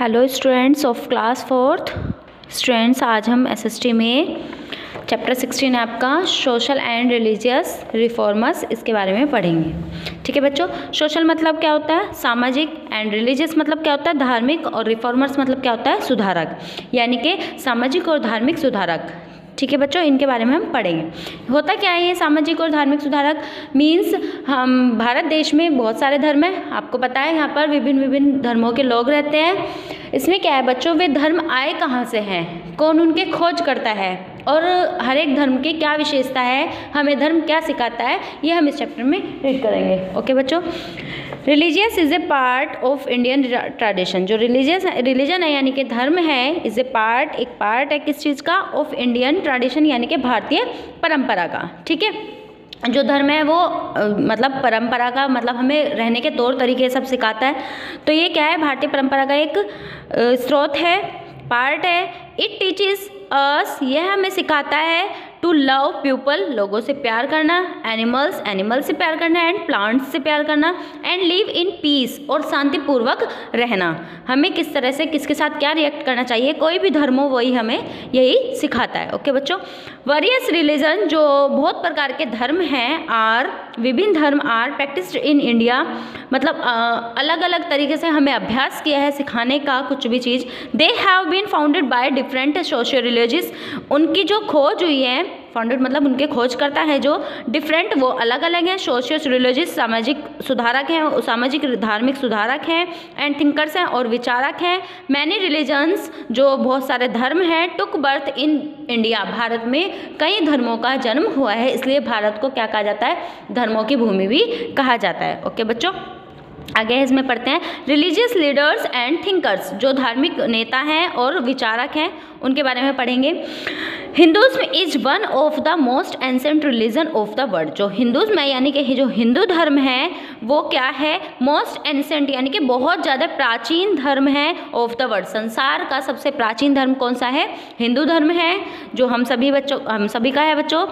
Hello students of class fourth students आज हम SST में चैप्टर सिक्सटीन आपका सोशल एंड रिलीजियस रिफॉर्मर्स इसके बारे में पढ़ेंगे। ठीक है बच्चों? सोशल मतलब क्या होता है? सामाजिक एंड रिलीजियस मतलब क्या होता है? धार्मिक और रिफॉर्मर्स मतलब क्या होता है? सुधारक। यानी कि सामाजिक और धार्मिक सुधारक। ठीक है बच्चों, इनके बारे में हम पढ़ेंगे। होता क्या है ये सामाजिक और धार्मिक सुधारक मीन्स हम भारत देश में बहुत सारे धर्म हैं। आपको पता है, यहाँ पर विभिन्न विभिन्न धर्मों के लोग रहते हैं। इसमें क्या है बच्चों, वे धर्म आए कहाँ से हैं? कौन उनके खोज करता है? और हर एक धर्म की क्या विशेषता है? हमें धर्म क्या सिखाता है? ये हम इस चैप्टर में रीड करेंगे। ओके बच्चों? Religious is a part of Indian tradition जो रिलीजियस रिलीजन है, यानी कि धर्म है इज़ ए पार्ट एक पार्ट है किस चीज़ का? ऑफ़ इंडियन ट्रेडिशन यानी कि भारतीय परंपरा का। ठीक है? जो धर्म है, वो मतलब परंपरा का मतलब हमें रहने के तौर तरीके सब सिखाता है। तो ये क्या है? भारतीय परंपरा का एक स्रोत है पार्ट है। इट टीचिस अस यह हमें सिखाता है टू लव पीपल लोगों से प्यार करना एनिमल्स एनिमल्स से प्यार करना एंड प्लांट्स से प्यार करना एंड लिव इन पीस और शांतिपूर्वक रहना। हमें किस तरह से, किसके साथ क्या रिएक्ट करना चाहिए, कोई भी धर्म हो, वही हमें यही सिखाता है। ओके बच्चों? वरियस रिलीजन जो बहुत प्रकार के धर्म हैं आर विभिन्न धर्म आर प्रैक्टिस्ड इन इंडिया मतलब अलग अलग तरीके से हमें अभ्यास किया है, सिखाने का कुछ भी चीज़। They have been founded by different social religious उनकी जो खोज हुई है फाउंडेड मतलब उनके खोज करता है जो डिफरेंट वो अलग अलग हैं सोशियस रिलीजियस सामाजिक सुधारक हैं, सामाजिक, धार्मिक सुधारक हैं एंड थिंकर्स हैं और विचारक हैं। मैनी रिलीजन्स जो बहुत सारे धर्म हैं took birth in India Bharat में कई धर्मों का जन्म हुआ है। इसलिए भारत को क्या कहा जाता है? धर्मों की भूमि भी कहा जाता है। ओके बच्चों, आगे इसमें पढ़ते हैं। रिलीजियस लीडर्स एंड थिंकर्स जो धार्मिक नेता हैं और विचारक हैं उनके बारे में पढ़ेंगे। Hinduism is one of the most ancient religion of the world. जो हिंदुज़्म है, यानी कि जो हिंदू धर्म है, वो क्या है? मोस्ट एंसेंट, यानी कि बहुत ज़्यादा प्राचीन धर्म है ऑफ़ द वर्ल्ड। संसार का सबसे प्राचीन धर्म कौन सा है? हिंदू धर्म है, जो हम सभी बच्चों, हम सभी का है बच्चों।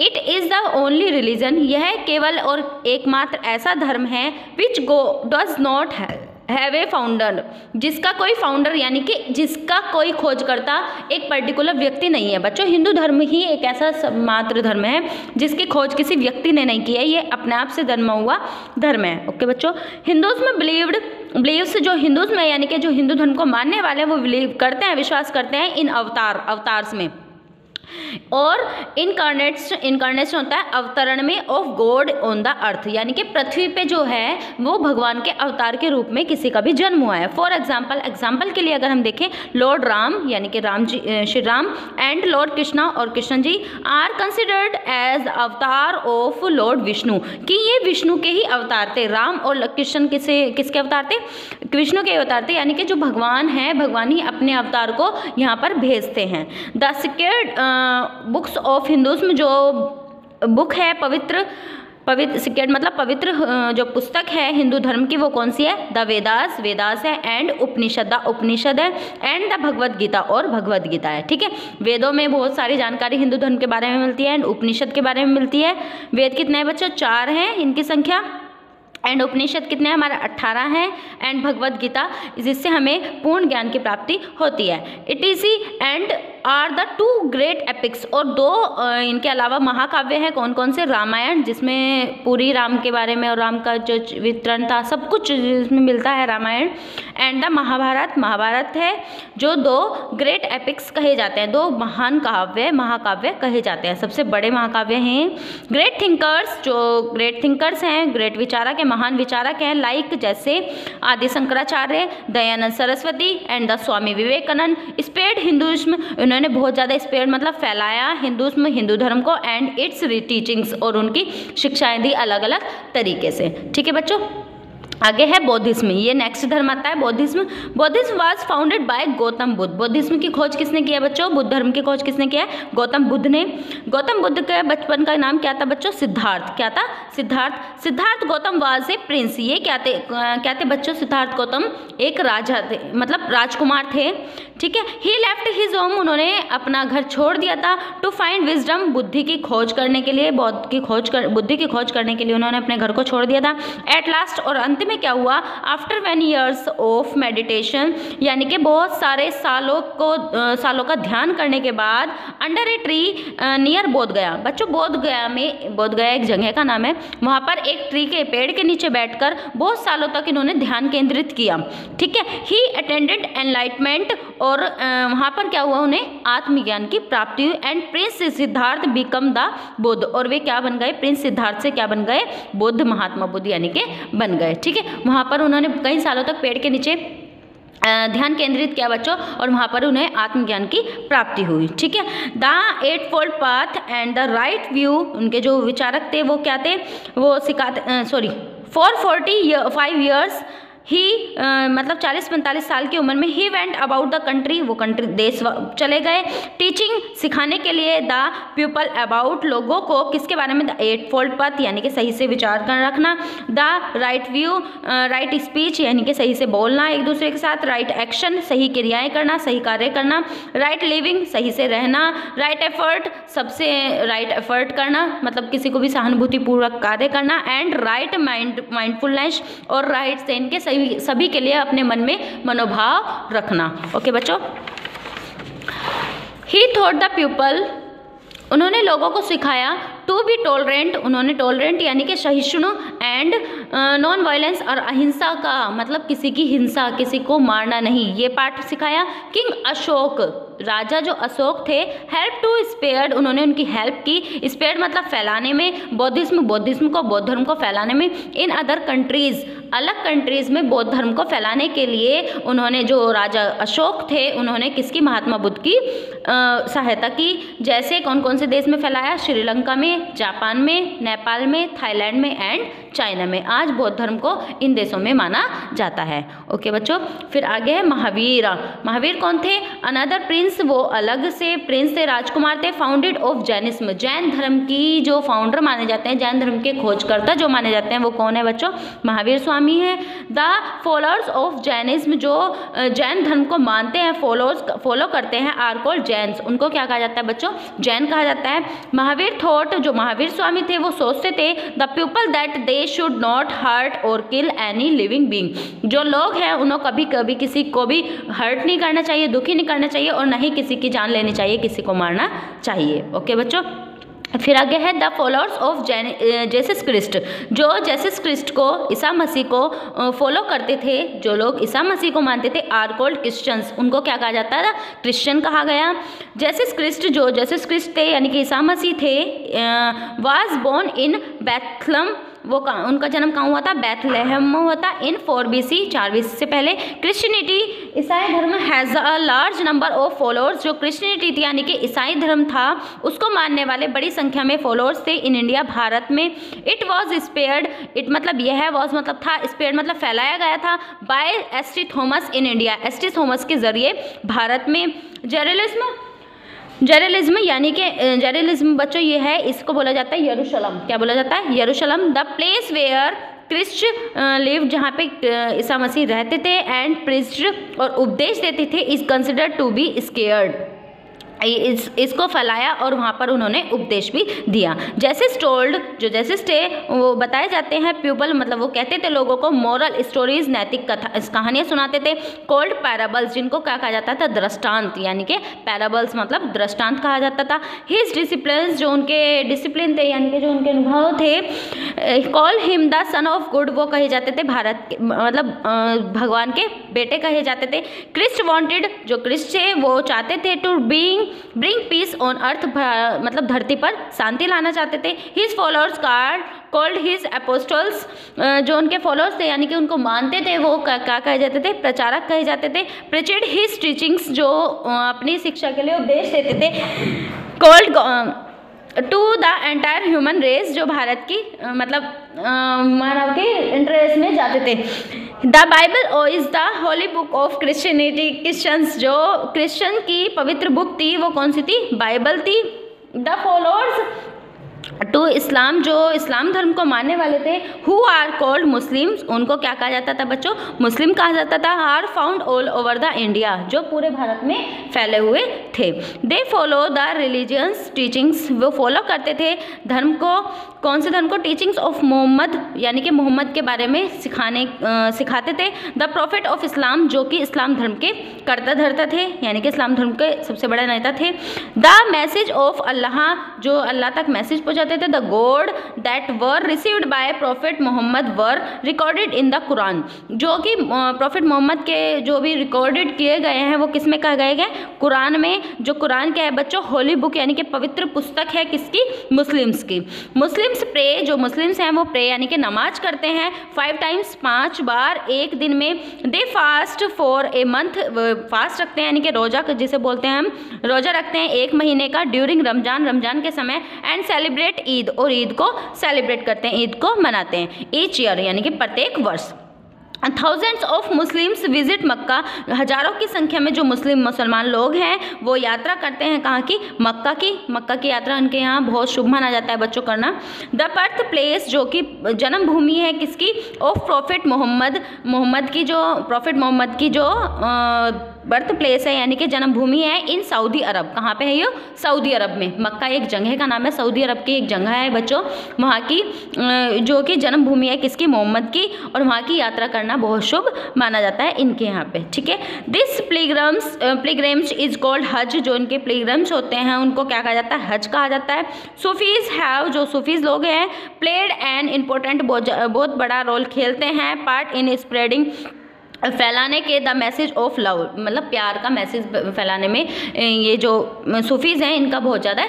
It is the only religion, यह केवल और एकमात्र ऐसा धर्म है विच गो डज नॉट है हैव फाउंडर जिसका कोई फाउंडर यानी कि जिसका कोई खोजकर्ता एक पर्टिकुलर व्यक्ति नहीं है। बच्चों, हिंदू धर्म ही एक ऐसा मात्र धर्म है, जिसकी खोज किसी व्यक्ति ने नहीं की है। ये अपने आप से जन्मा हुआ, धर्म है। ओके बच्चों, हिंदूज में बिलीव्ड बिलीव्स जो हिंदूज में यानी कि जो हिंदू धर्म को मानने वाले हैं, वो बिलीव करते हैं, विश्वास करते हैं इन अवतार, अवतार्स में। और इनकारनेट्स इनकारनेट्स होता है, अवतरण में of God on the earth यानी कि पृथ्वी पे जो है, वो भगवान के अवतार के रूप में किसी का भी जन्म हुआ है। फॉर एग्ज़ाम्पल एग्ज़ाम्पल के लिए अगर हम देखें लॉर्ड राम यानी कि राम जी श्री राम एंड लॉर्ड कृष्णा और Krishna ji are considered as avatar of lord Vishnu कि ये विष्णु के ही अवतार थे, राम और कृष्ण किसे, किसके अवतार थे? विष्णु के अवतार थे, यानी कि जो भगवान है, भगवान ही अपने अवतार को यहाँ पर भेजते हैं। The secured books of Hinduism जो बुक है पवित्र पवित्र सिक्योर्ड मतलब पवित्र जो पुस्तक है हिंदू धर्म की वो कौन सी है? द वेदास वेदास है एंड उपनिषद, द उपनिषद है एंड द भगवद गीता और भगवद गीता है, ठीक है? वेदों में बहुत सारी जानकारी हिंदू धर्म के बारे में मिलती है एंड उपनिषद के बारे में मिलती है। वेद कितने हैं बच्चों? चार हैं इनकी संख्या। एंड उपनिषद कितने हैं? हमारे अट्ठारह हैं एंड भगवद गीता, जिससे हमें पूर्ण ज्ञान की प्राप्ति होती है। It is and are the two great epics और दो इनके अलावा महाकाव्य हैं कौन कौन से? रामायण, जिसमें पूरी राम के बारे में और राम का जो वितरण था, सब कुछ जिसमें मिलता है रामायण। एंड द महाभारत महाभारत है, जो दो ग्रेट एपिक्स कहे जाते हैं, दो महान काव्य, महाकाव्य कहे जाते हैं। सबसे बड़े महाकाव्य हैं ग्रेट थिंकर्स जो ग्रेट थिंकर्स हैं ग्रेट विचारक है, महान विचारक हैं लाइक जैसे Adi Shankaracharya Dayanand Saraswati and the Swami Vivekananda. Spread Hinduism उन्होंने बहुत ज़्यादा स्पेड मतलब फैलाया हिंदुज़्म हिंदू धर्म को एंड इट्स टीचिंग्स और उनकी शिक्षाएँ दी अलग अलग तरीके से। ठीक है बच्चों? आगे है बौद्धिज्म ये नेक्स्ट धर्म आता है Buddhism Buddhism was founded by Gautama Buddha. Buddhism की खोज किसने किया बच्चों? बुद्ध धर्म की खोज किसने किया गौतम बुद्ध ने। गौतम बुद्ध के बचपन का नाम क्या था बच्चों? सिद्धार्थ। क्या था? Siddhartha. Siddhartha Gautama was a prince ये क्या थे? क्या थे बच्चों? सिद्धार्थ गौतम एक राजा थे मतलब राजकुमार थे। ठीक है? ही लेफ़्ट हिज होम उन्होंने अपना घर छोड़ दिया था टू फाइंड विजडम बुद्धि की खोज करने के लिए। बौद्ध की खोज कर, बुद्धि की खोज करने के लिए उन्होंने अपने घर को छोड़ दिया था। एट लास्ट और अंतिम में क्या हुआ? After one years of meditation यानी कि बहुत सारे सालों को सालों का ध्यान करने के बाद अंडर ए ट्री नियर बोध गया बच्चों बोध गया में बोध गया एक जगह का नाम है। वहाँ पर एक ट्री के पेड़ के नीचे बैठकर बहुत सालों तक इन्होंने ध्यान केंद्रित किया। ठीक है? ही अटेंडेड एनलाइटमेंट और वहाँ पर क्या हुआ? उन्हें आत्मज्ञान की प्राप्ति हुई and prince Siddhartha become the Buddha और वे क्या बन गए? प्रिंस सिद्धार्थ से क्या बन गए? बुद्ध महात्मा बुद्ध यानी कि बन गए। ठीक है? वहाँ पर उन्होंने कई सालों तक पेड़ के नीचे ध्यान केंद्रित किया बच्चों, और वहाँ पर उन्हें आत्मज्ञान की प्राप्ति हुई, ठीक है? The eightfold path and the right view, उनके जो विचारक थे वो क्या थे? वो सिखाते sorry four forty five years ही मतलब चालीस पैंतालीस साल की उम्र में ही वेंट अबाउट द कंट्री वो कंट्री देश चले गए। टीचिंग सिखाने के लिए द पीपल अबाउट लोगों को किसके बारे में द एट फोल्ड पथ यानी कि सही से विचार कर रखना। The right view right speech यानी कि सही से बोलना एक दूसरे के साथ। राइट एक्शन सही क्रियाएँ करना, सही कार्य करना। राइट लिविंग सही से रहना। राइट एफर्ट सबसे राइट एफर्ट करना मतलब किसी को भी सहानुभूतिपूर्वक कार्य करना। एंड राइट माइंड माइंडफुलनेस और राइट से इनके सही सभी सभी के लिए अपने मन में मनोभाव रखना। ओके बच्चों? ही थॉट द पीपल उन्होंने लोगों को सिखाया टू बी टॉलरेंट उन्होंने टॉलरेंट यानी कि सहिष्णु एंड नॉन वायलेंस और अहिंसा का मतलब किसी की हिंसा, किसी को मारना नहीं। ये पाठ सिखाया किंग अशोक राजा जो अशोक थे हेल्प टू स्पेयर उन्होंने उनकी हेल्प की। स्पेयर मतलब फैलाने में बौद्धिज्म बौद्धिज्म को, बौद्ध धर्म को फैलाने में। इन अदर कंट्रीज़ अलग कंट्रीज़ में बौद्ध धर्म को फैलाने के लिए उन्होंने जो राजा अशोक थे, उन्होंने किसकी? महात्मा बुद्ध की सहायता की। जैसे कौन कौन से देश में फैलाया? श्रीलंका में, जापान में, नेपाल में, थाईलैंड में एंड चाइना में। आज बौद्ध धर्म को इन देशों में माना जाता है। ओके बच्चों, फिर आगे है महावीर। महावीर कौन थे? अनदर प्रिंस वो अलग से प्रिंस थे, राजकुमार थे फाउंडेड ऑफ़ जैनिज्म जैन धर्म की जो फाउंडर माने जाते हैं, जैन धर्म के खोजकर्ता जो माने जाते हैं, वो कौन है बच्चों? महावीर स्वामी है. द फॉलोअर्स ऑफ़ जैनिज्म जो जैन धर्म को मानते हैं फॉलोअर्स फॉलो करते हैं आर कॉल्ड जैन्स उनको क्या कहा जाता है बच्चों? जैन कहा जाता है. महावीर थॉट जो महावीर स्वामी थे, वो सोचते थे the people that they should not hurt और किल एनी लिविंग बींग जो लोग हैं, उन्हें कभी कभी किसी को भी हर्ट नहीं करना चाहिए, दुखी नहीं करना चाहिए और नहीं किसी की जान लेनी चाहिए, किसी को मारना चाहिए। ओके बच्चों? फिर आगे है the followers of Jesus Christ जो जेसिस क्रिस्ट को, ईसा मसीह को फॉलो करते थे, जो लोग ईसा मसीह को मानते थे आर कोल्ड क्रिश्चियंस उनको क्या कहा जाता था? क्रिश्चियन कहा गया। जेसिस क्रिस्ट जो जेसिस क्रिस्ट थे, यानी कि ईसा मसीह थे वाज बोर्न इन बैथलम वो का उनका जन्म कहाँ हुआ था? बैथलेहम में हुआ था, इन फोर बी सी चार बी से पहले। क्रिश्चियनिटी ईसाई धर्म has a large number of followers जो क्रिश्चियनिटी थी, यानी कि ईसाई धर्म था, उसको मानने वाले बड़ी संख्या में फॉलोअर्स थे इन इंडिया, भारत में। इट वॉज़ स्पेयर्ड इट मतलब यह वॉज़ मतलब था स्पेयर्ड मतलब फैलाया गया था by S T Thomas in India S T Thomas के ज़रिए भारत में। जर्नलिज्म जर्नलिज्म यानी कि जर्नलिज्म बच्चों, ये है, इसको बोला जाता है यरूशलम क्या बोला जाता है? यरूशलम the place where Christ live जहाँ पे ईसा मसीह रहते थे एंड प्रिस्ट और उपदेश देते थे is considered to be sacred इस, इसको फैलाया और वहाँ पर उन्होंने उपदेश भी दिया। जैसे स्टोल्ड जो जैसे स्टे वो बताए जाते हैं प्यूपल मतलब वो कहते थे लोगों को मॉरल स्टोरीज नैतिक कथा कहानियाँ सुनाते थे। कोल्ड पैराबल्स जिनको क्या कहा जाता था दृष्टांत, यानी कि पैराबल्स मतलब दृष्टांत कहा जाता था। हिज डिसिप्लिन जो उनके डिसिप्लिन थे, यानी कि जो उनके अनुभव थे call him the son of good वो कहे जाते थे भारत के मतलब भगवान के बेटे कहे जाते थे। क्रिस्ट वॉन्टेड जो क्रिस्ट थे, वो चाहते थे to being bring peace on earth मतलब धरती पर शांति लाना चाहते थे। His followers card called his apostles जो उनके फॉलोअर्स थे, यानी कि उनको मानते थे, वो क्या कहे जाते थे? प्रचारक कहे जाते थे। प्रचिड हिज टीचिंग्स जो अपनी शिक्षा के लिए उपदेश देते थे। Called to the entire human race जो भारत की मतलब मानव के इंटरेस्ट में जाते थे। The Bible oh is the holy book of Christianity Christians जो क्रिश्चियन की पवित्र बुक थी, वो कौन सी थी? बाइबल थी। द फॉलोअर्स टू इस्लाम जो इस्लाम धर्म को मानने वाले थे हु आर कॉल्ड मुस्लिम्स उनको क्या कहा जाता था बच्चों? मुस्लिम कहा जाता था are found all over the India जो पूरे भारत में फैले हुए थे। They follow the religions teachings वो फॉलो करते थे धर्म को। कौन से धर्म को? टीचिंग्स ऑफ़ मोहम्मद यानी कि मोहम्मद के बारे में सिखाने आ, सिखाते थे। द प्रॉफिट ऑफ़ इस्लाम जो कि इस्लाम धर्म के करता धरता थे यानी कि इस्लाम धर्म के सबसे बड़ा नेता थे। द मैसेज ऑफ़ अल्लाह जो अल्लाह तक मैसेज पहुँचाते थे the God that were received by prophet Muhammad were recorded in the Quran जो कि प्रॉफिट मोहम्मद के जो भी रिकॉर्डेड किए गए हैं, वो किसमें कह गए गए कुरान में, जो कुरान क्या है, बच्चों होली बुक यानी कि पवित्र पुस्तक है किसकी? मुस्लिम्स की। मुस्लिम्स प्रे जो मुस्लिम्स हैं, वो प्रे यानी कि नमाज़ करते हैं फाइव टाइम्स पाँच बार, एक दिन में। They fast for a month fast रखते हैं, यानी कि रोज़ा, जिसे बोलते हैं हम, रोज़ा रखते हैं, एक महीने का ड्यूरिंग रमज़ान रमज़ान के समय एंड सेलिब्रेट ईद और ईद को सेलिब्रेट करते हैं ईद को मनाते हैं। ईच ईयर यानी कि प्रत्येक वर्ष। Thousands of Muslims visit Mecca हज़ारों की संख्या में जो मुस्लिम मुसलमान लोग हैं, वो यात्रा करते हैं कहाँ की? मक्का की। मक्का की यात्रा उनके यहाँ बहुत शुभ माना जाता है बच्चों करना। द बर्थ प्लेस जो कि जन्मभूमि है किसकी? ऑफ़ प्रॉफिट मोहम्मद मोहम्मद की जो प्रॉफिट मोहम्मद की जो बर्थ प्लेस है, यानी कि जन्मभूमि है इन सऊदी अरब कहाँ पे है ये? सऊदी अरब में। मक्का एक जगह का नाम है सऊदी अरब की एक जगह है बच्चों। वहाँ की जो कि जन्मभूमि है किसकी? मोहम्मद की। और वहाँ की यात्रा करना बहुत शुभ माना जाता है इनके यहाँ पे, ठीक है? This pilgrims pilgrims is called Hajj जो इनके प्लेग्राम्स होते हैं, उनको क्या कहा जाता है? हज कहा जाता है। सूफीज़ हैव जो सूफीज़ लोग हैं प्लेड एन इम्पोर्टेंट बहुत बड़ा रोल खेलते हैं पार्ट इन स्प्रेडिंग फैलाने के द मैसेज ऑफ़ लव मतलब प्यार का मैसेज फैलाने में ये जो सूफीज़ हैं, इनका बहुत ज़्यादा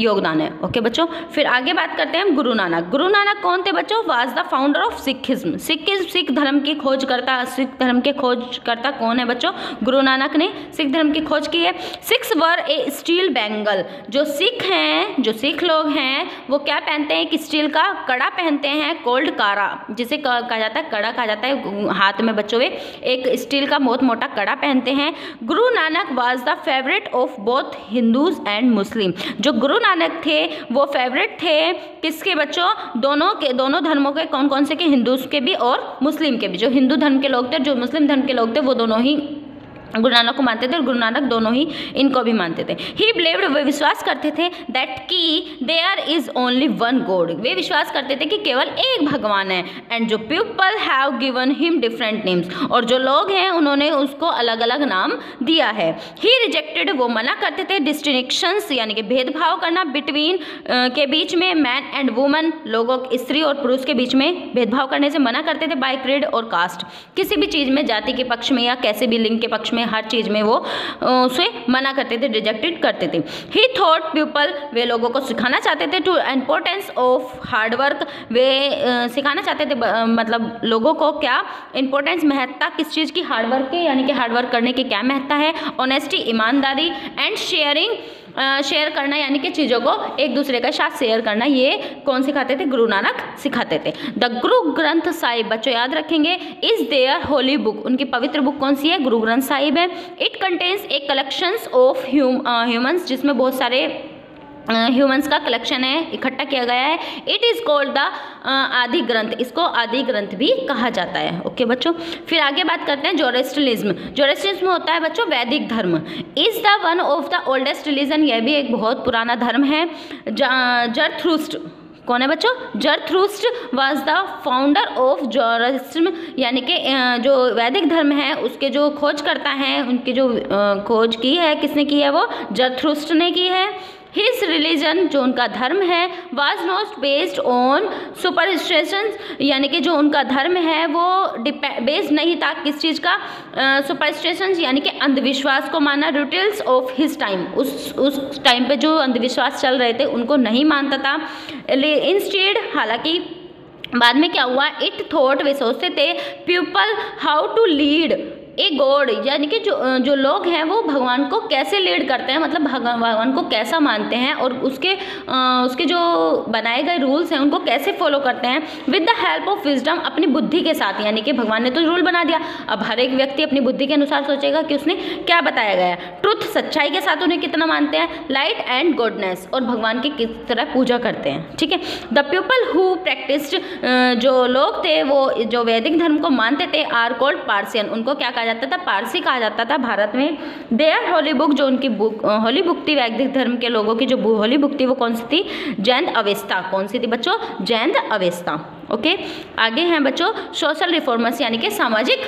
योगदान है। ओके बच्चों, फिर आगे बात करते हैं गुरु नानक। गुरु नानक कौन थे बच्चों? Was the founder of Sikhism Sikhism Sikh धर्म की खोज करता सिख धर्म के खोज करता कौन है बच्चों? गुरु नानक ने सिख धर्म की खोज की है। Sikhs were a steel bangle जो सिख हैं, जो सिख लोग हैं, वो क्या पहनते हैं? एक स्टील का कड़ा पहनते हैं कोल्ड कारा जिसे कहा जाता है, कड़ा कहा जाता है हाथ में बच्चों एक स्टील का बहुत मोटा कड़ा पहनते हैं। Guru Nanak was the favourite of both Hindus and Muslim जो गुरु नानक थे, वो फेवरेट थे। किसके बच्चों? दोनों के, दोनों धर्मों के कौन कौन से के? हिंदूज के भी और मुस्लिम के भी। जो हिंदू धर्म के लोग थे, जो मुस्लिम धर्म के लोग थे, वो दोनों ही गुरु नानक को मानते थे और गुरु नानक दोनों ही इनको भी मानते थे। ही बिलीव्ड वे विश्वास करते थे दैट की there is only one God वे विश्वास करते थे कि केवल एक भगवान है एंड जो people have given him different names और जो लोग हैं, उन्होंने उसको अलग अलग नाम दिया है। ही रिजेक्टेड वो मना करते थे डिस्टिंक्शंस यानी कि भेदभाव करना बिटवीन के बीच में मैन एंड वुमन लोगों, स्त्री और पुरुष के बीच में भेदभाव करने से मना करते थे बाय क्रेड और कास्ट किसी भी चीज़ में, जाति के पक्ष में या कैसे भी लिंग के पक्ष में में हर चीज़ में वो उसे मना करते थे रिजेक्टेड करते थे। ही थॉट पीपल वे लोगों को सिखाना चाहते थे to importance of hard work वे सिखाना चाहते थे मतलब लोगों को क्या इंपॉर्टेंस महत्ता किस चीज़ की हार्डवर्क की, यानी कि हार्डवर्क करने की क्या महत्ता है? ऑनेस्टी ईमानदारी एंड शेयरिंग शेयर करना, यानी कि चीज़ों को एक दूसरे के साथ शेयर करना, ये कौन सिखाते थे? गुरु नानक सिखाते थे। द गुरु ग्रंथ साहिब बच्चों याद रखेंगे इज़ देयर होली बुक उनकी पवित्र बुक कौन सी है? गुरु ग्रंथ साहिब। है। It contains a collections of humans जिसमें बहुत सारे ह्यूमंस का कलेक्शन है, इकट्ठा किया गया है। इट इज़ कॉल्ड द आदि ग्रंथ। इसको आदि ग्रंथ भी कहा जाता है। ओके बच्चों, फिर आगे बात करते हैं जोरेस्टलिज्म जोरेस्टलिज्म होता है बच्चों, वैदिक धर्म। Is the one of the oldest religion यह भी एक बहुत पुराना धर्म है। जरथ्रुस्ट कौन है बच्चों? Zarathustra was the founder of Zoroastrianism यानी कि जो वैदिक धर्म है, उसके जो खोज करता है, उनकी जो खोज की है, किसने की है वो? जर्थरूस्ट ने की है। हिज रिलीजन जो उनका धर्म है was not based on superstition यानी कि जो उनका धर्म है, वो बेस्ड नहीं था किस चीज़ का सुपरस्टिशन यानी कि अंधविश्वास को माना रिटेल्स ऑफ़ हिज टाइम उस उस टाइम पे जो अंधविश्वास चल रहे थे, उनको नहीं मानता था। इंस्टेड हालाँकि, बाद में क्या हुआ इट थॉट वे सोचते थे people how to lead a God, यानी कि जो जो लोग हैं वो भगवान को कैसे लीड करते हैं मतलब भगवान को कैसा मानते हैं और उसके उसके जो बनाए गए रूल्स हैं उनको कैसे फॉलो करते हैं, with the help of wisdom अपनी बुद्धि के साथ, यानी कि भगवान ने तो रूल बना दिया। अब हर एक व्यक्ति अपनी बुद्धि के अनुसार सोचेगा कि उसने क्या बताया गया ट्रुथ, सच्चाई के साथ उन्हें कितना मानते हैं? लाइट एंड गुडनेस, और भगवान की किस तरह पूजा करते हैं, ठीक है? द पीपल हु प्रैक्टिस्ड जो लोग थे वो, जो वैदिक धर्म को मानते थे आर कोल्ड पार्सियन, उनको क्या कहा जाता था, पारसी कहा जाता था भारत में। देयर होली बुक जो उनकी बुक होली बुक थी, वैदिक धर्म के लोगों की जो होली बुक थी, वो कौन सी थी? जैन अवेस्ता कौन सी थी बच्चों? जैन अवेस्ता ओके आगे हैं बच्चों सोशल रिफॉर्मर्स यानी कि सामाजिक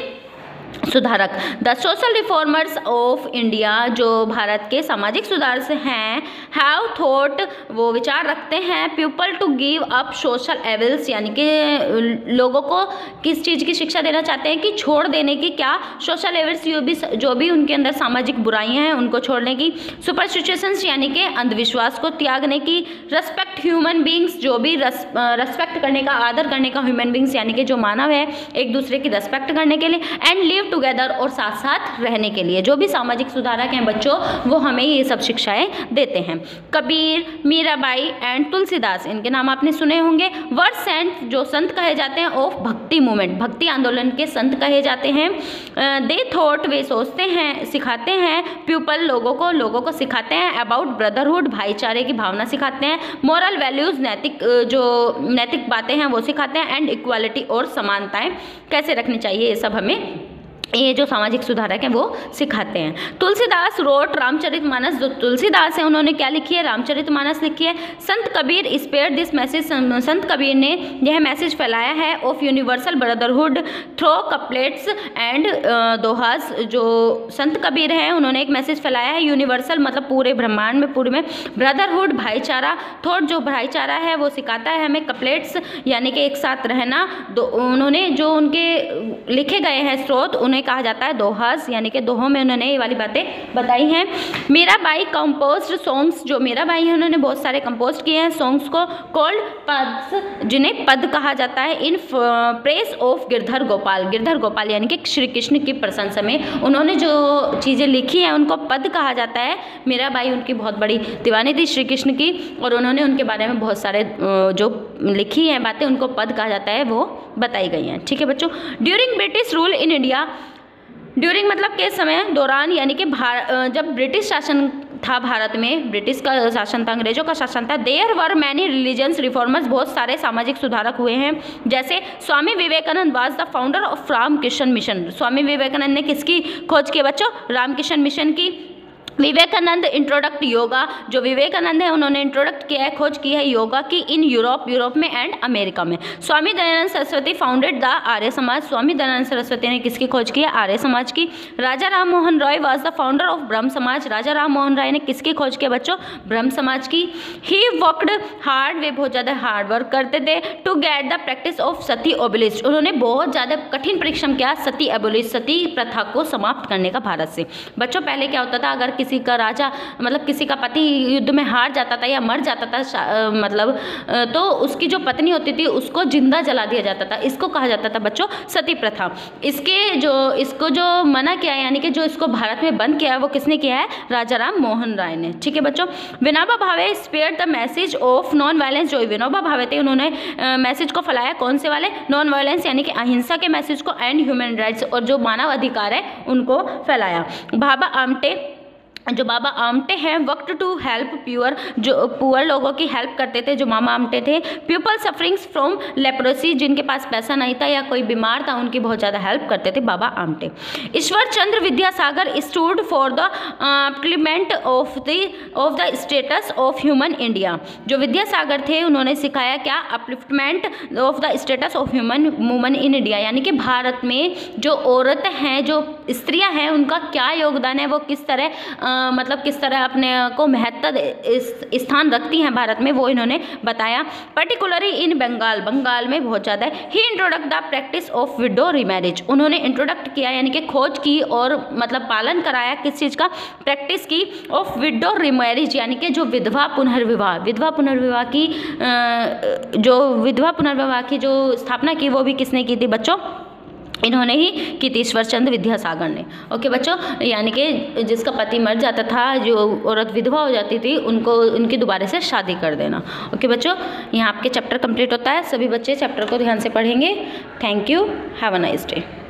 सुधारक। The social reformers of India जो भारत के सामाजिक सुधार से हैं हैव थॉट वो विचार रखते हैं people to give up social evils यानी कि लोगों को किस चीज़ की शिक्षा देना चाहते हैं कि छोड़ देने की क्या सोशल एवल्स जो भी जो भी उनके अंदर सामाजिक बुराइयाँ हैं, उनको छोड़ने की सुपर सिचुएशंस यानी कि अंधविश्वास को त्यागने की रेस्पेक्ट ह्यूमन बींग्स जो भी रेस्पेक्ट करने का, आदर करने का ह्यूमन बींग्स यानी कि जो मानव है, एक दूसरे की रेस्पेक्ट करने के लिए एंड लिव टुगेदर और साथ साथ रहने के लिए। जो भी सामाजिक सुधारक हैं बच्चों, वो हमें ये सब शिक्षाएँ देते हैं। कबीर, मीराबाई एंड तुलसीदास, इनके नाम आपने सुने होंगे। वर्ड सेंट जो संत कहे जाते हैं ऑफ़ भक्ति मूवमेंट भक्ति आंदोलन के संत कहे जाते हैं। दे थॉट वे सोचते हैं, सिखाते हैं पीपल लोगों को लोगों को सिखाते हैं अबाउट ब्रदरहुड भाईचारे की भावना सिखाते हैं। मॉरल वैल्यूज़ नैतिक जो नैतिक बातें हैं, वो सिखाते हैं। एंड इक्वालिटी और समानताएँ कैसे रखनी चाहिए, ये सब हमें ये जो सामाजिक सुधारक हैं, वो सिखाते हैं। तुलसीदास रोट रामचरित मानस, जो तुलसीदास हैं, उन्होंने क्या लिखी है? रामचरित मानस लिखी है। संत कबीर स्पेयर दिस मैसेज संत कबीर ने यह मैसेज फैलाया है of universal brotherhood through couplets and dohas, जो संत कबीर हैं, उन्होंने एक मैसेज फैलाया है यूनिवर्सल मतलब पूरे ब्रह्मांड में, पूरे में। ब्रदरहुड भाईचारा थोट जो भाईचारा है, वो सिखाता है हमें कपलेट्स यानी कि एक साथ रहना। उन्होंने जो उनके लिखे गए हैं स्रोत, उन्हें कहा जाता है, दोहस, यानी कि दोहों में उन्होंने ये वाली बातें बताई हैं। मेरा बाई कंपोज सॉन्ग्स जो मेरा भाई है, उन्होंने बहुत सारे कंपोज किए हैं। सॉन्ग्स को कोल्ड पद्स जिन्हें पद कहा जाता है। In praise of Girdhar Gopal Girdhar Gopal यानी कि श्री कृष्ण की प्रशंसा में उन्होंने जो चीज़ें लिखी हैं, उनको पद कहा जाता है। मेरा भाई उनकी बहुत बड़ी दीवानी थी श्री कृष्ण की, और उन्होंने उनके बारे में बहुत सारे जो लिखी हैं बातें, उनको पद कहा जाता है, वो बताई गई हैं। ठीक है बच्चों? During British rule in India during मतलब के समय दौरान यानी कि जब ब्रिटिश शासन था भारत में, ब्रिटिश का शासन था, अंग्रेज़ों का शासन था there were many religions reformers बहुत सारे सामाजिक सुधारक हुए हैं। जैसे Swami Vivekananda was the founder of Ramakrishna mission Swami Vivekananda ने किसकी खोज की बच्चों? रामकृष्ण मिशन की। विवेकानंद इंट्रोडक्ट योगा जो विवेकानंद है, उन्होंने इंट्रोडक्ट किया है, खोज की है योगा की इन यूरोप यूरोप में एंड अमेरिका में। Swami Dayanand Saraswati founded the Arya Samaj. स्वामी दयानंद सरस्वती ने किसकी खोज की है? आर्य समाज की। Raja Ram Mohan Roy was the founder of Brahmo Samaj. Raja Ram Mohan Roy ने किसकी खोज की बच्चों? ब्रह्म समाज की। ही वर्कड हार्ड वे बहुत ज़्यादा हार्ड वर्क करते थे to get the practice of sati abolished उन्होंने बहुत ज़्यादा कठिन परिश्रम किया सती एबोलिस्ट सती प्रथा को समाप्त करने का भारत से। बच्चों, पहले क्या होता था? अगर किसी का राजा मतलब किसी का पति युद्ध में हार जाता था या मर जाता था मतलब तो उसकी जो पत्नी होती थी, उसको ज़िंदा जला दिया जाता था। इसको कहा जाता था बच्चों सती प्रथा इसके जो, इसको जो मना किया यानी कि जो इसको भारत में बंद किया है, वो किसने किया है? राजा राम मोहन राय ने। ठीक है बच्चों? Vinoba Bhave spread the message of non violence जो विनोबा भावे थे, उन्होंने मैसेज को फैलाया। कौन से वाले? नॉन वायलेंस यानी कि अहिंसा के मैसेज को एंड ह्यूमन राइट्स और जो मानव अधिकार है, उनको फैलाया। भाभा आमटे जो बाबा आमटे हैं, वक्त टू हेल्प प्योर जो पुअर लोगों की हेल्प करते थे, जो मामा आमटे थे पीपल सफरिंग्स फ्रॉम लेप्रोसी जिनके पास पैसा नहीं था या कोई बीमार था, उनकी बहुत ज़्यादा हेल्प करते थे Baba Amte. Ishwar Chandra Vidyasagar stood for the upliftment of the of the status of human India जो विद्यासागर थे, उन्होंने सिखाया क्या upliftment of the status of human woman in India यानी कि भारत में जो औरत हैं, जो स्त्रियाँ हैं, उनका क्या योगदान है, वो किस तरह मतलब किस तरह अपने को महत्व स्थान रखती हैं भारत में, वो इन्होंने बताया। पर्टिकुलरली इन बंगाल बंगाल में बहुत ज़्यादा है। He introduced the practice of widow remarriage उन्होंने इंट्रोडक्ट किया, यानी कि खोज की और मतलब पालन कराया किस चीज़ का? प्रैक्टिस की ऑफ़ विडो रीमैरिज यानी कि जो विधवा पुनर्विवाह विधवा पुनर्विवाह की जो विधवा पुनर्विवाह की जो स्थापना की, वो भी किसने की थी बच्चों? इन्होंने ही की चंद विद्यासागर ने। ओके बच्चों, यानी कि जिसका पति मर जाता था, जो औरत विधवा हो जाती थी, उनको, उनकी दोबारा से शादी कर देना। ओके बच्चों, यहाँ आपके चैप्टर कंप्लीट होता है। सभी बच्चे चैप्टर को ध्यान से पढ़ेंगे। Thank you. Have a nice day.